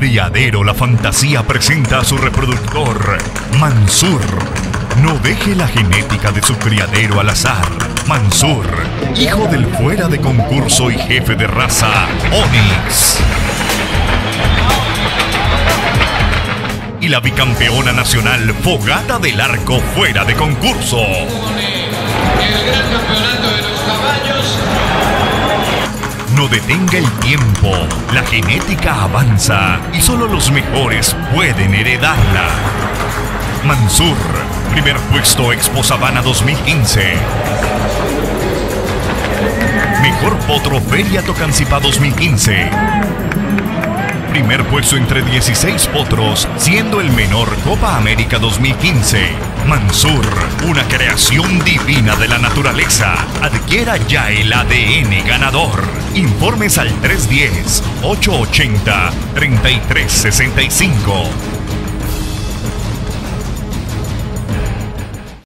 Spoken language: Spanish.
Criadero La Fantasía presenta a su reproductor, Mansur. No deje la genética de su criadero al azar. Mansur, hijo del fuera de concurso y jefe de raza, Onix. Y la bicampeona nacional Fogata del Arco fuera de concurso. No detenga el tiempo. La genética avanza y solo los mejores pueden heredarla. Mansur, primer puesto Expo Sabana 2015. Mejor potro Feria Tocancipá 2015. Primer puesto entre 16 potros, siendo el menor Copa América 2015. Mansur, una creación divina de la naturaleza. Adquiera ya el ADN ganador. Informes al 310-880-3365.